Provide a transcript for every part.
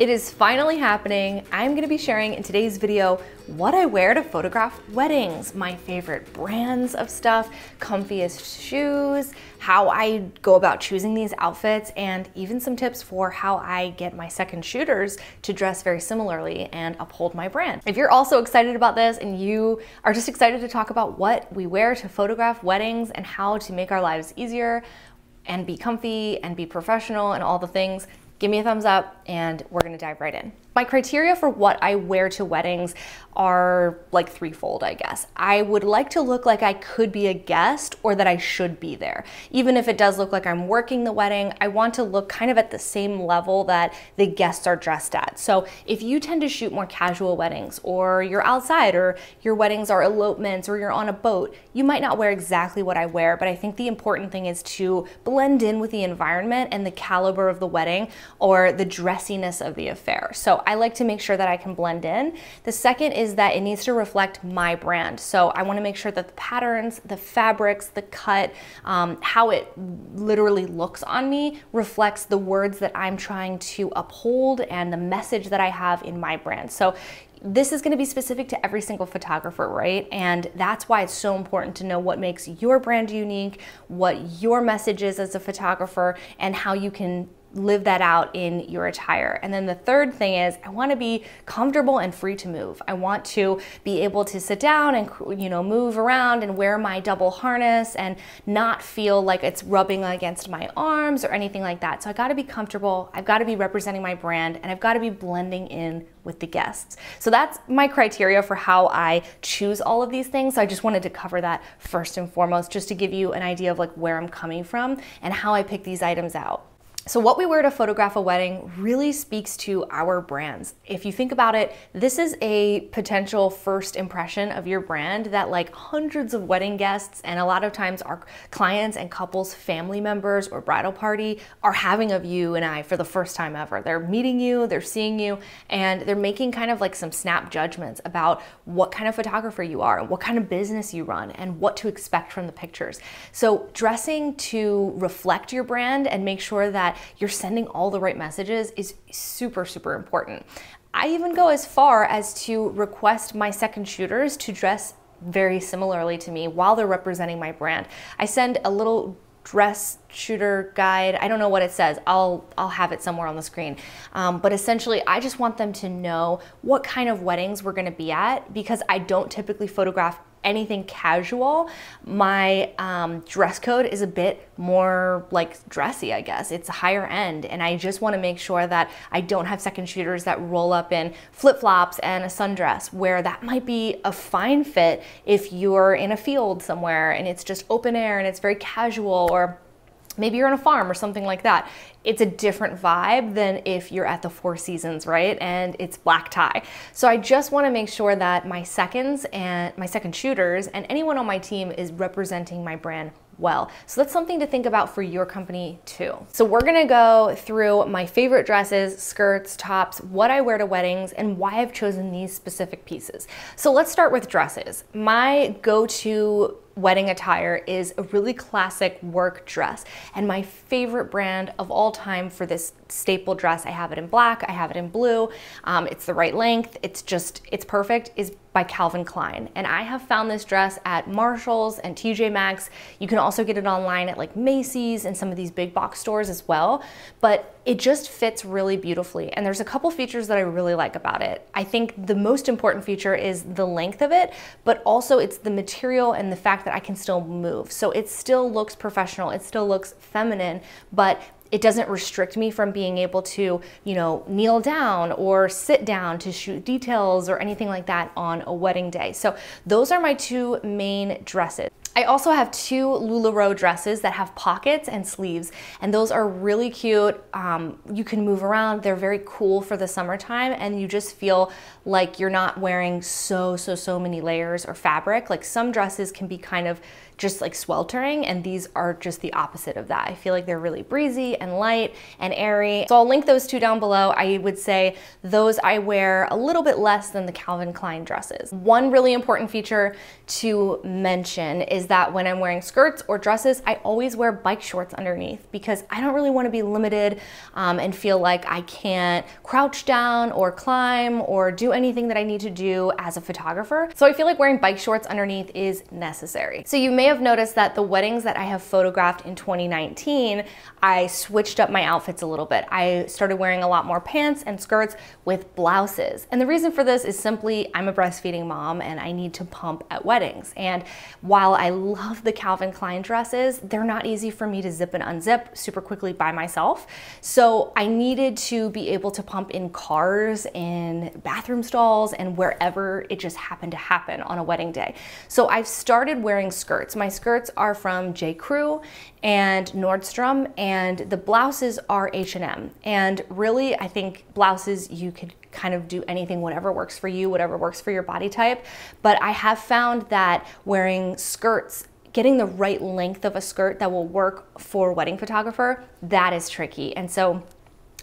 It is finally happening. I'm gonna be sharing in today's video what I wear to photograph weddings, my favorite brands of stuff, comfiest shoes, how I go about choosing these outfits, and even some tips for how I get my second shooters to dress very similarly and uphold my brand. If you're also excited about this and you are just excited to talk about what we wear to photograph weddings and how to make our lives easier, and be comfy and be professional and all the things, give me a thumbs up and we're gonna dive right in. My criteria for what I wear to weddings are like threefold, I guess. I would like to look like I could be a guest or that I should be there. Even if it does look like I'm working the wedding, I want to look kind of at the same level that the guests are dressed at. So if you tend to shoot more casual weddings or you're outside or your weddings are elopements or you're on a boat, you might not wear exactly what I wear, but I think the important thing is to blend in with the environment and the caliber of the wedding or the dressiness of the affair. So I like to make sure that I can blend in. The second is that it needs to reflect my brand. So I wanna make sure that the patterns, the fabrics, the cut, um, how it literally looks on me reflects the words that I'm trying to uphold and the message that I have in my brand. So this is going to be specific to every single photographer, right? And that's why it's so important to know what makes your brand unique, what your message is as a photographer, and how you can live that out in your attire. And then the third thing is I want to be comfortable and free to move. I want to be able to sit down and you know move around and wear my double harness and not feel like it's rubbing against my arms or anything like that. So I got to be comfortable. I've got to be representing my brand and I've got to be blending in with the guests. So that's my criteria for how I choose all of these things. So I just wanted to cover that first and foremost just to give you an idea of like where I'm coming from and how I pick these items out. So what we wear to photograph a wedding really speaks to our brands. If you think about it, this is a potential first impression of your brand that like hundreds of wedding guests and a lot of times our clients and couples, family members or bridal party are having of you and I for the first time ever. They're meeting you, they're seeing you, and they're making kind of like some snap judgments about what kind of photographer you are, and what kind of business you run, and what to expect from the pictures. So dressing to reflect your brand and make sure that that you're sending all the right messages is super, super important. I even go as far as to request my second shooters to dress very similarly to me while they're representing my brand. I send a little dress shooter guide. I don't know what it says. I'll I'll have it somewhere on the screen. Um, but essentially, I just want them to know what kind of weddings we're going to be at because I don't typically photograph anything casual, my um, dress code is a bit more like dressy, I guess. It's higher end, and I just want to make sure that I don't have second shooters that roll up in flip flops and a sundress, where that might be a fine fit if you're in a field somewhere and it's just open air and it's very casual or maybe you're on a farm or something like that. It's a different vibe than if you're at the Four Seasons, right? And it's black tie. So I just wanna make sure that my seconds and my second shooters and anyone on my team is representing my brand well. So that's something to think about for your company too. So we're gonna go through my favorite dresses, skirts, tops, what I wear to weddings, and why I've chosen these specific pieces. So let's start with dresses. My go-to wedding attire is a really classic work dress and my favorite brand of all time for this staple dress i have it in black i have it in blue um, it's the right length it's just it's perfect is by Calvin Klein. And I have found this dress at Marshall's and TJ Maxx. You can also get it online at like Macy's and some of these big box stores as well. But it just fits really beautifully. And there's a couple features that I really like about it. I think the most important feature is the length of it, but also it's the material and the fact that I can still move. So it still looks professional, it still looks feminine, but it doesn't restrict me from being able to, you know, kneel down or sit down to shoot details or anything like that on a wedding day. So those are my two main dresses. I also have two LuLaRoe dresses that have pockets and sleeves, and those are really cute. Um, you can move around. They're very cool for the summertime, and you just feel like you're not wearing so, so, so many layers or fabric. Like some dresses can be kind of just like sweltering, and these are just the opposite of that. I feel like they're really breezy and light and airy. So I'll link those two down below. I would say those I wear a little bit less than the Calvin Klein dresses. One really important feature to mention is is that when I'm wearing skirts or dresses, I always wear bike shorts underneath because I don't really want to be limited um, and feel like I can't crouch down or climb or do anything that I need to do as a photographer. So I feel like wearing bike shorts underneath is necessary. So you may have noticed that the weddings that I have photographed in 2019, I switched up my outfits a little bit. I started wearing a lot more pants and skirts with blouses. And the reason for this is simply I'm a breastfeeding mom and I need to pump at weddings. And while I love the Calvin Klein dresses, they're not easy for me to zip and unzip super quickly by myself. So I needed to be able to pump in cars, in bathroom stalls, and wherever it just happened to happen on a wedding day. So I've started wearing skirts. My skirts are from J. Crew and Nordstrom, and the blouses are H&M. And really, I think blouses you could kind of do anything, whatever works for you, whatever works for your body type. But I have found that wearing skirts getting the right length of a skirt that will work for a wedding photographer, that is tricky. And so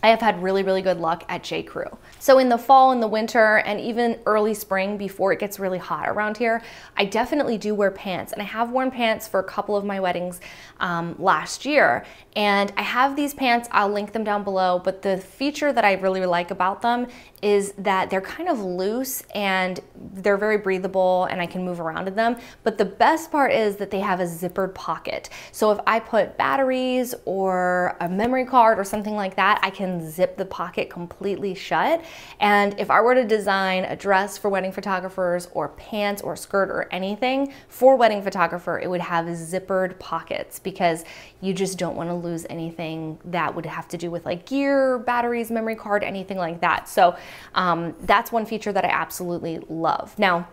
I have had really, really good luck at J. Crew. So in the fall and the winter and even early spring before it gets really hot around here, I definitely do wear pants. And I have worn pants for a couple of my weddings um, last year. And I have these pants, I'll link them down below, but the feature that I really like about them is that they're kind of loose and they're very breathable and I can move around in them. But the best part is that they have a zippered pocket. So if I put batteries or a memory card or something like that, I can zip the pocket completely shut. And if I were to design a dress for wedding photographers or pants or skirt or anything for wedding photographer, it would have zippered pockets because you just don't want to lose anything that would have to do with like gear, batteries, memory card, anything like that. So um, that's one feature that I absolutely love. Now,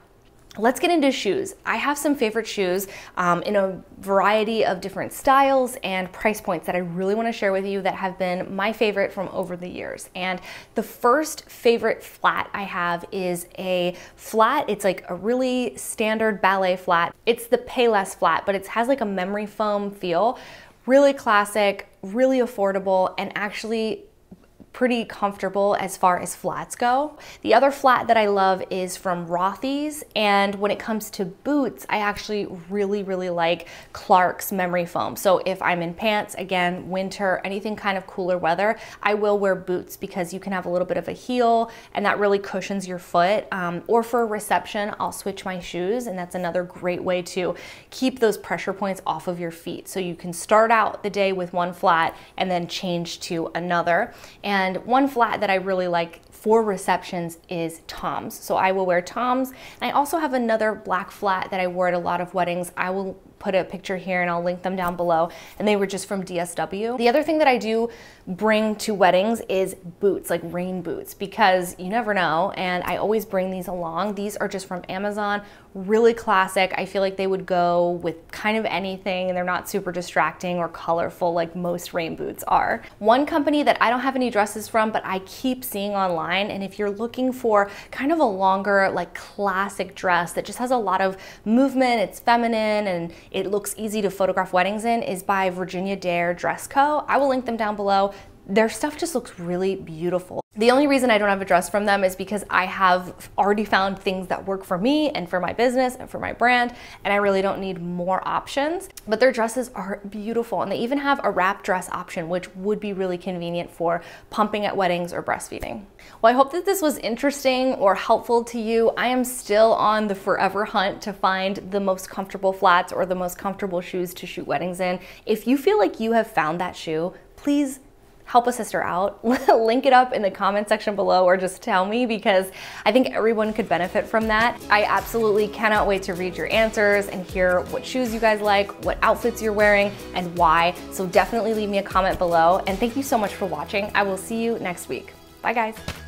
Let's get into shoes. I have some favorite shoes um, in a variety of different styles and price points that I really want to share with you that have been my favorite from over the years. And the first favorite flat I have is a flat. It's like a really standard ballet flat. It's the Payless flat, but it has like a memory foam feel. Really classic, really affordable, and actually pretty comfortable as far as flats go. The other flat that I love is from Rothy's and when it comes to boots, I actually really, really like Clark's memory foam. So if I'm in pants, again, winter, anything kind of cooler weather, I will wear boots because you can have a little bit of a heel and that really cushions your foot. Um, or for a reception, I'll switch my shoes and that's another great way to keep those pressure points off of your feet. So you can start out the day with one flat and then change to another. And and one flat that I really like for receptions is Tom's. So I will wear Tom's. And I also have another black flat that I wore at a lot of weddings. I will put a picture here and I'll link them down below. And they were just from DSW. The other thing that I do bring to weddings is boots, like rain boots, because you never know. And I always bring these along. These are just from Amazon, really classic. I feel like they would go with kind of anything and they're not super distracting or colorful like most rain boots are. One company that I don't have any dresses from, but I keep seeing online. And if you're looking for kind of a longer, like classic dress that just has a lot of movement, it's feminine and it looks easy to photograph weddings in is by Virginia Dare Dress Co. I will link them down below. Their stuff just looks really beautiful. The only reason I don't have a dress from them is because I have already found things that work for me and for my business and for my brand, and I really don't need more options. But their dresses are beautiful, and they even have a wrap dress option, which would be really convenient for pumping at weddings or breastfeeding. Well, I hope that this was interesting or helpful to you. I am still on the forever hunt to find the most comfortable flats or the most comfortable shoes to shoot weddings in. If you feel like you have found that shoe, please help a sister out, link it up in the comment section below or just tell me because I think everyone could benefit from that. I absolutely cannot wait to read your answers and hear what shoes you guys like, what outfits you're wearing, and why. So definitely leave me a comment below. And thank you so much for watching. I will see you next week. Bye guys.